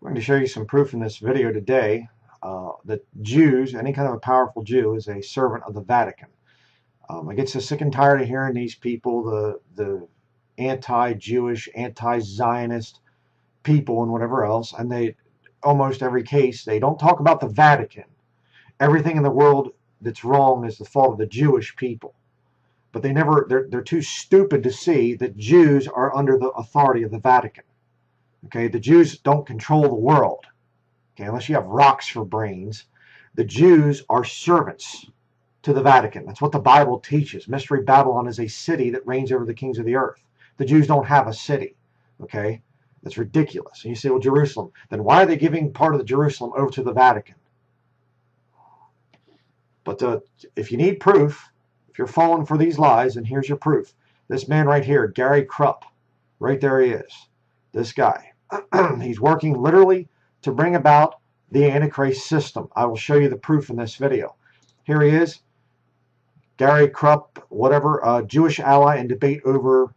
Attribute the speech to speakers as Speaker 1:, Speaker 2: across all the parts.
Speaker 1: I'm going to show you some proof in this video today uh, that Jews, any kind of a powerful Jew, is a servant of the Vatican. Um, I get so sick and tired of hearing these people, the the anti-Jewish, anti-Zionist people, and whatever else, and they almost every case they don't talk about the Vatican. Everything in the world that's wrong is the fault of the Jewish people. But they never they're they're too stupid to see that Jews are under the authority of the Vatican. Okay, the Jews don't control the world. Okay, unless you have rocks for brains. The Jews are servants to the Vatican. That's what the Bible teaches. Mystery Babylon is a city that reigns over the kings of the earth. The Jews don't have a city. Okay, that's ridiculous. And you say, well, Jerusalem. Then why are they giving part of the Jerusalem over to the Vatican? But uh, if you need proof, if you're falling for these lies, and here's your proof. This man right here, Gary Krupp, right there he is. This guy. He's working literally to bring about the Antichrist system. I will show you the proof in this video. Here he is, Gary Krupp, whatever, Jewish ally in debate over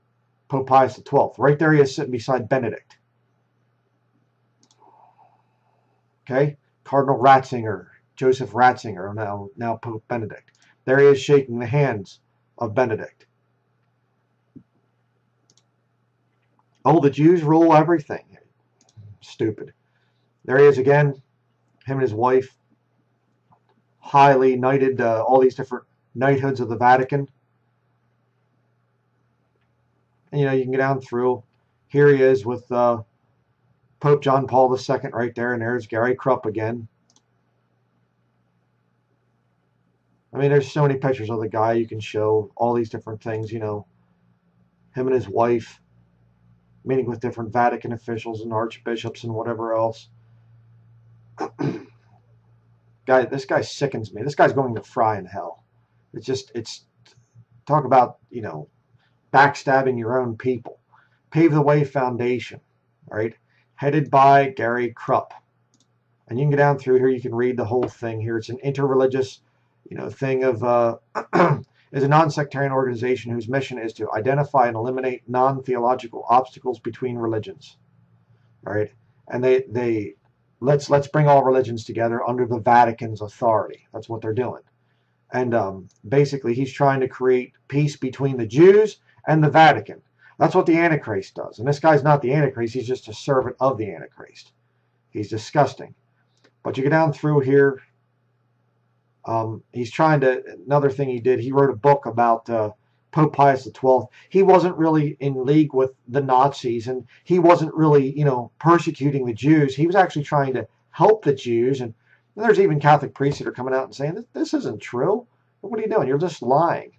Speaker 1: Pope Pius XII. Right there he is sitting beside Benedict. Okay, Cardinal Ratzinger, Joseph Ratzinger, now, now Pope Benedict. There he is shaking the hands of Benedict. Oh, the Jews rule everything stupid. There he is again, him and his wife, highly knighted, uh, all these different knighthoods of the Vatican. And, you know, you can go down through. Here he is with uh, Pope John Paul II right there, and there's Gary Krupp again. I mean, there's so many pictures of the guy you can show, all these different things, you know, him and his wife meeting with different Vatican officials and archbishops and whatever else. guy, this guy sickens me. This guy's going to fry in hell. It's just, it's talk about you know, backstabbing your own people. Pave the Way Foundation, right? Headed by Gary Krupp. And you can go down through here. You can read the whole thing here. It's an interreligious, you know, thing of uh, is a non-sectarian organization whose mission is to identify and eliminate non-theological obstacles between religions. Right, and they they let's let's bring all religions together under the Vatican's authority. That's what they're doing, and um, basically he's trying to create peace between the Jews and the Vatican. That's what the Antichrist does. And this guy's not the Antichrist; he's just a servant of the Antichrist. He's disgusting. But you go down through here, um, he's trying to, another thing he did, he wrote a book about uh, Pope Pius XII. He wasn't really in league with the Nazis and he wasn't really, you know, persecuting the Jews. He was actually trying to help the Jews. And, and there's even Catholic priests that are coming out and saying, this, this isn't true. What are you doing? You're just lying.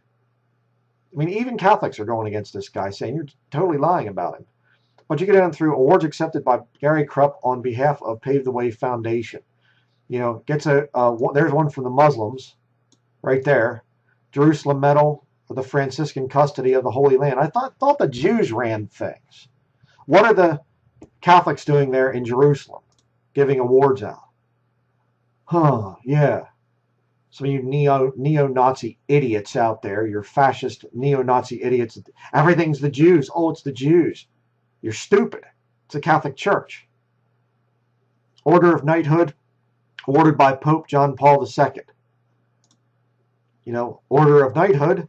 Speaker 1: I mean, even Catholics are going against this guy, saying you're totally lying about him. But you get down through awards accepted by Gary Krupp on behalf of Pave the Way Foundation you know, gets a, there's one from the Muslims right there. Jerusalem Medal for the Franciscan custody of the Holy Land. I thought, thought the Jews ran things. What are the Catholics doing there in Jerusalem? Giving awards out. Huh, yeah. Some of you neo, neo-Nazi idiots out there, you're fascist neo-Nazi idiots. Everything's the Jews. Oh, it's the Jews. You're stupid. It's the Catholic Church. Order of Knighthood, ordered by Pope John Paul II. You know, Order of Knighthood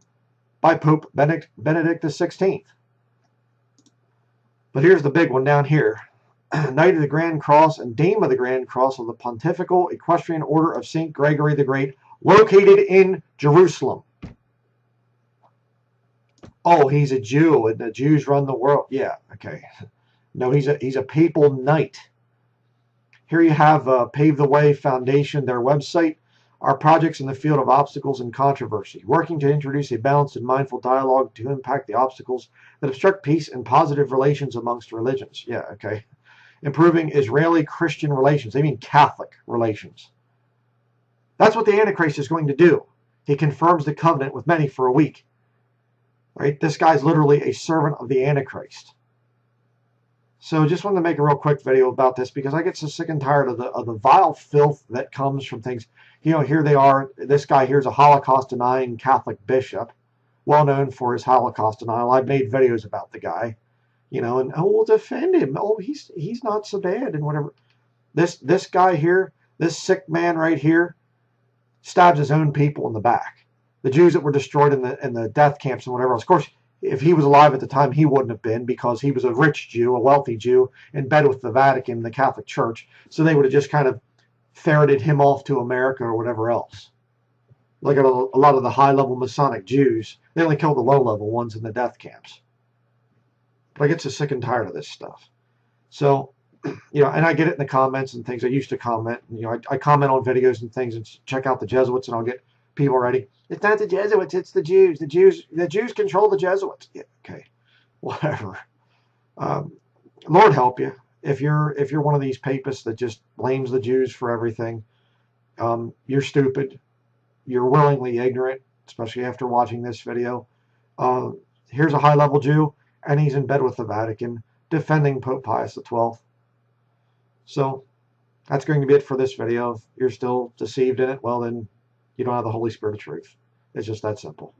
Speaker 1: by Pope Benedict, Benedict XVI. But here's the big one down here. Knight of the Grand Cross and Dame of the Grand Cross of the Pontifical Equestrian Order of St. Gregory the Great, located in Jerusalem. Oh, he's a Jew and the Jews run the world. Yeah, okay. No, he's a he's a papal knight. Here you have uh, Pave the Way Foundation, their website. Our projects in the field of obstacles and controversy, working to introduce a balanced and mindful dialogue to impact the obstacles that obstruct peace and positive relations amongst religions. Yeah, okay. Improving Israeli-Christian relations. They mean Catholic relations. That's what the Antichrist is going to do. He confirms the covenant with many for a week. Right? This guy's literally a servant of the Antichrist. So just wanted to make a real quick video about this because I get so sick and tired of the of the vile filth that comes from things. You know, here they are. This guy here's a Holocaust denying Catholic bishop, well known for his Holocaust denial. I've made videos about the guy, you know, and oh, we'll defend him. Oh, he's he's not so bad and whatever. This this guy here, this sick man right here, stabs his own people in the back. The Jews that were destroyed in the in the death camps and whatever else. Of course, if he was alive at the time, he wouldn't have been because he was a rich Jew, a wealthy Jew, in bed with the Vatican, the Catholic Church. So they would have just kind of ferreted him off to America or whatever else. Like a, a lot of the high level Masonic Jews, they only killed the low level ones in the death camps. But I get so sick and tired of this stuff. So, you know, and I get it in the comments and things. I used to comment, you know, I, I comment on videos and things and check out the Jesuits and I'll get people ready. It's not the Jesuits, it's the Jews. The Jews, the Jews control the Jesuits. Yeah, okay, whatever. Um, Lord help you if you're if you're one of these papists that just blames the Jews for everything. Um, you're stupid. You're willingly ignorant, especially after watching this video. Uh, here's a high-level Jew, and he's in bed with the Vatican, defending Pope Pius XII. So that's going to be it for this video. If you're still deceived in it, well then you don't have the Holy Spirit of truth. It's just that simple.